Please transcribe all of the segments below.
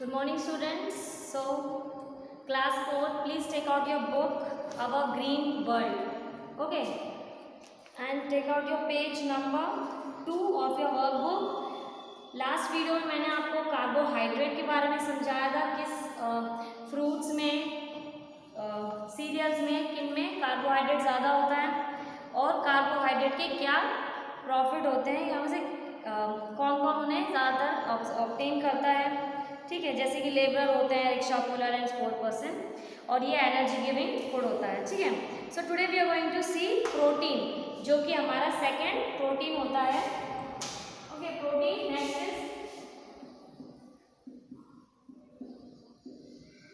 Good morning, students. So, class 4 please take out your book, Our Green World. Okay. And take out your page number 2 of your workbook. Last video में मैंने आपको carbohydrate के बारे में समझाया था, किस फ्रूट्स में सीरियल्स में, किन में कार्बोहाइड्रेट ज़्यादा होता है और कार्बोहाइड्रेट के क्या प्रॉफिट होते हैं यहाँ से कौन कौन उन्हें ज़्यादातर ऑप्टेन करता है ठीक है, जैसे कि लेबर होते हैं rickshaw puller and sport person और ये एनर्जी गिविंग फ़ूड होता है, ठीक है? So today we are going to see protein जो कि हमारा सेकेंड प्रोटीन होता है। Okay protein next is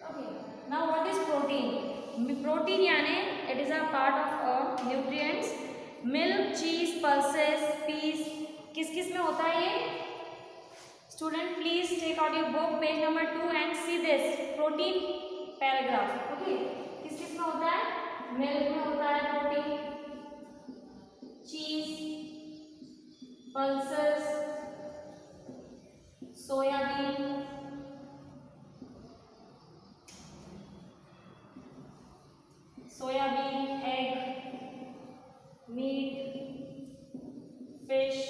okay now what is protein protein यानी it is a part of nutrients milk cheese pulses peas किस किसमें होता है ये? Student please take out your book page number two and see this protein paragraph okay किस किसमें होता है मिल्क में होता है protein cheese pulses soybean soybean egg meat fish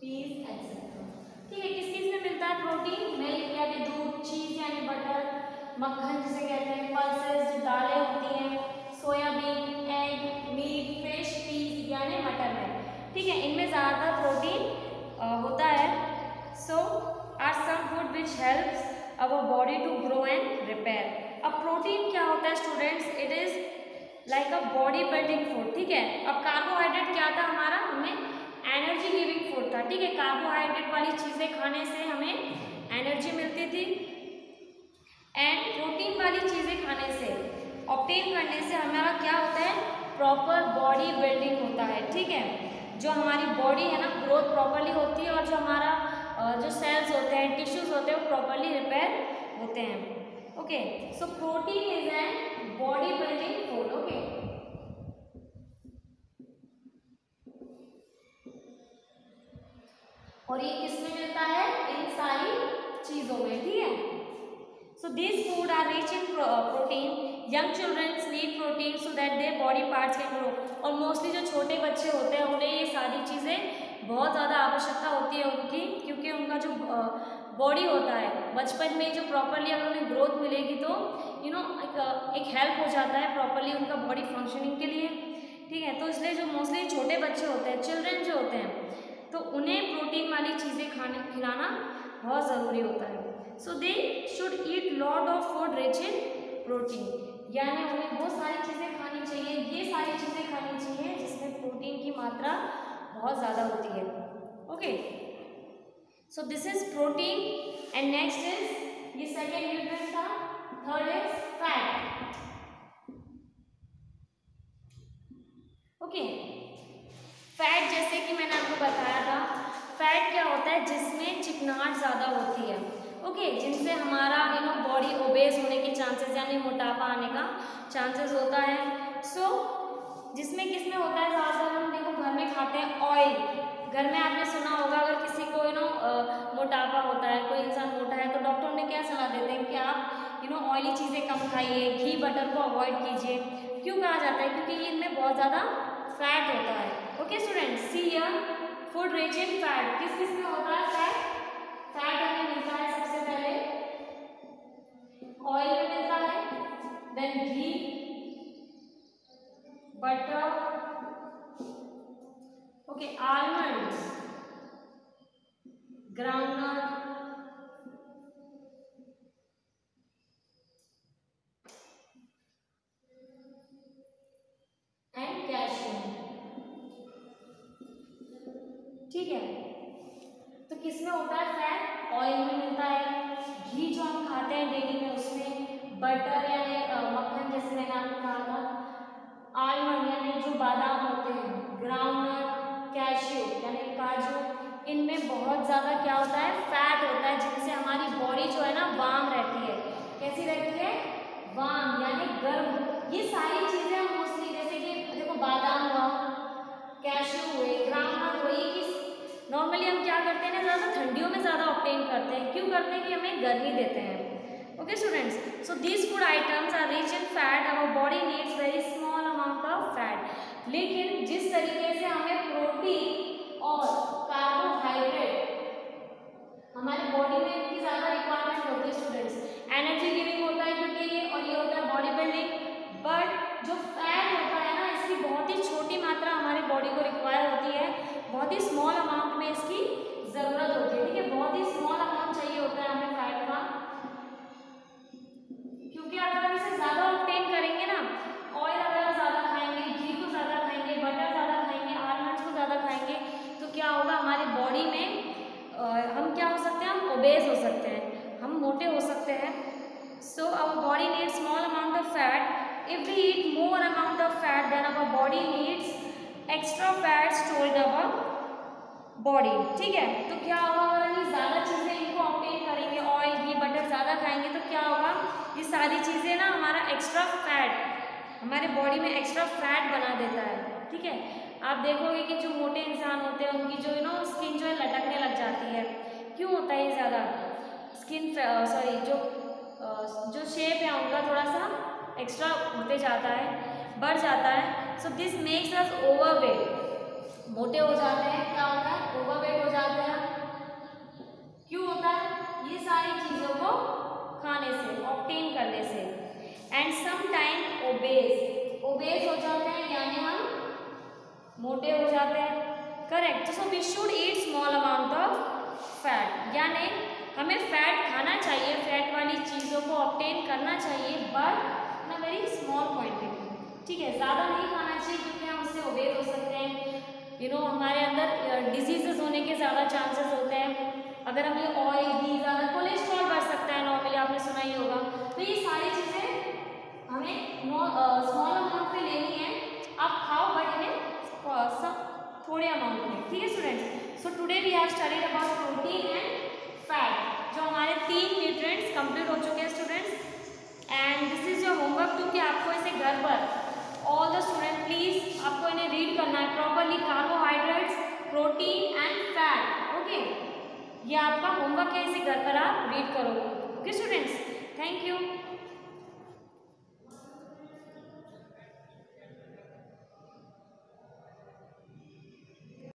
peas etcetera ठीक है किस किसमें मिलता है प्रोटीन मिल्क यानी दूध चीज़ यानी बटर मक्खन जिसे कहते हैं, पल्सेस जो दालें होती हैं, soybean egg meat fish peas यानी मटर में। ठीक है, इनमें ज़्यादातर प्रोटीन होता है। So are some food which helps our body to grow and repair अब प्रोटीन क्या होता है students it is like a body building food ठीक है? अब कार्बोहाइड्रेट क्या था हमारा? हमें एनर्जी गिविंग फ़ूड था, ठीक है? कार्बोहाइड्रेट वाली चीज़ें खाने से हमें एनर्जी मिलती थी। एंड प्रोटीन वाली चीज़ें खाने से ऑप्टेन करने से हमारा क्या होता है? प्रॉपर बॉडी बिल्डिंग होता है, ठीक है? जो हमारी बॉडी है ना ग्रोथ प्रॉपरली होती है और जो हमारा जो सेल्स होते हैं टिश्यूज होते हैं, वो प्रॉपरली रिपेयर होते हैं। Okay so protein is an body building food okay और ये किसमें मिलता है? इन सारी चीज़ों में, ठीक है? So this food are rich in protein young childrens need protein so that their body parts can grow और मोस्टली जो छोटे बच्चे होते हैं उन्हें ये सारी चीज़ें बहुत ज़्यादा आवश्यकता होती है उनकी क्योंकि उनका जो बॉडी होता है बचपन में जो प्रॉपरली अगर उन्हें ग्रोथ मिलेगी तो यू नो एक, एक हेल्प हो जाता है प्रॉपरली उनका बॉडी फंक्शनिंग के लिए। ठीक है? तो इसलिए जो मोस्टली छोटे बच्चे होते हैं चिल्ड्रन जो होते हैं तो उन्हें प्रोटीन वाली चीज़ें खाने खिलाना बहुत ज़रूरी होता है। So they should eat lot of food rich in protein यानी उन्हें बहुत सारी चीज़ें खानी चाहिए, ये सारी चीज़ें खानी चाहिए जिसमें प्रोटीन की मात्रा बहुत ज़्यादा होती है। Okay so this is protein and next is ये सेकेंड न्यूट्रिएंट था third is fat okay fat जैसे कि मैंने आपको बताया था फैट क्या होता है जिसमें चिकनाहट ज़्यादा होती है। ओके जिनसे हमारा यू नो बॉडी ओबेस होने के चांसेस यानी मोटापा आने का चांसेस होता है। सो so, जिसमें किसमें होता है ज़्यादातर हम देखो घर में खाते हैं ऑयल घर में आपने सुना होगा अगर किसी को यू नो मोटापा होता है कोई इंसान मोटा है तो डॉक्टर ने क्या सलाह देते हैं कि आप यू नो ऑयली चीज़ें कम खाइए घी बटर को अवॉइड कीजिए। क्यों कहा जाता है? क्योंकि इनमें बहुत ज़्यादा फैट होता है। ओके स्टूडेंट सी यर फ़ूड रिच इन फैट किस किसमें होता है फैट ऑयल में मिलता है then ghee butter okay almonds groundnut ठीक है? तो किसमें होता है फैट ऑयल में मिलता है। घी जो हम खाते हैं डेली बटर यानी मक्खन जैसे मैंने आपको कहा था। आलमंड यानी जो बादाम होते हैं, ग्राउंडनट, कैश्यू, यानी काजू, इनमें बहुत ज़्यादा क्या होता है? फैट होता है, जिनसे हमारी बॉडी जो है ना, वार्म रहती है। कैसी रहती है? वार्म, यानी गर्म। ये सारी चीज़ें हम मोस्टली जैसे कि देखो, बादाम हुआ, कैश्यू हुए, ग्राउंडनट हुए नॉर्मली हम क्या करते हैं ना, ज़्यादा ठंडियों में ज़्यादा ऑप्टेन करते हैं। क्यों करते हैं कि हमें गर्मी देते हैं? Okay students so these food items are rich in fat our body needs very small amount of fat लेकिन जिस तरीके से हमें प्रोटीन और कार्बोहाइड्रेट हमारे बॉडी में इतनी ज़्यादा रिक्वायरमेंट होती है स्टूडेंट्स एनर्जी गिविंग होता है, क्योंकि ये और ये होता है बॉडी बिल्डिंग बट जो फैट होता है ना इसकी बहुत ही छोटी मात्रा हमारी बॉडी को रिक्वायर होती है बहुत ही स्मॉल अमाउंट में इसकी ज़रूरत होती है ठीक है बहुत ही स्मॉल अमाउंट चाहिए होता है हमें फैट का क्योंकि अगर हम इसे ज़्यादा ऑप्टेन करेंगे ना ऑयल अगर ज़्यादा खाएँगे घी को ज़्यादा खाएँगे बटर ज़्यादा खाएँगे आलमंड्स को ज़्यादा खाएँगे तो क्या होगा हमारी बॉडी में आ, हम क्या ओबेज हो सकते हैं, हम मोटे हो सकते हैं। So our body needs small amount of fat if we eat more amount of fat then our body needs extra fat stored our body ठीक है? तो क्या होगा? ये ज़्यादा चीज़ें इनको ऑप्टेन करेंगे ऑयल घी बटर ज़्यादा खाएँगे तो क्या होगा? ये सारी चीज़ें ना हमारा एक्स्ट्रा फैट हमारे बॉडी में एक्स्ट्रा फैट बना देता है। ठीक है? आप देखोगे कि जो मोटे इंसान होते हैं, उनकी जो है ना स्किन जो है लटकने लग जाती है। स्किन सॉरी जो जो शेप है, उनका थोड़ा सा एक्स्ट्रा होते जाता है, बढ़ जाता है। So this makes us over weight मोटे हो जाते हैं, क्या होता है? ओवर वेट हो जाते हैं। क्यों होता है? ये सारी चीज़ों को खाने से ऑप्टेन करने से। And some time obese obese हो जाते हैं, यानी हम मोटे हो जाते हैं। Correct so we should eat small amount of हमें फैट खाना चाहिए फैट वाली चीज़ों को ऑप्टेन करना चाहिए but in very small quantity ठीक है? ज़्यादा नहीं खाना चाहिए क्योंकि हम उससे ओबेज हो सकते हैं। यू नो हमारे अंदर डिजीजेस होने के ज़्यादा चांसेस होते हैं। अगर हमें ऑयल घी ज़्यादा कोलेस्ट्रॉल बढ़ सकता है नॉर्मली आपने सुना ही होगा। तो ये सारी चीज़ें हमें स्मॉल अमाउंट में लेनी है। आप खाओ बट इन्हें सब थोड़े अमाउंट में, ठीक है students so today we have studied about protein and fat जो हमारे तीन न्यूट्रेंट्स कंप्लीट हो चुके हैं students and this is your homework क्योंकि आपको इसे घर पर ऑल द स्टूडेंट प्लीज़ आपको इन्हें रीड करना है properly carbohydrates protein and fat okay ये आपका होमवर्क है, इसे घर पर आप रीड करोगे. Okay students thank you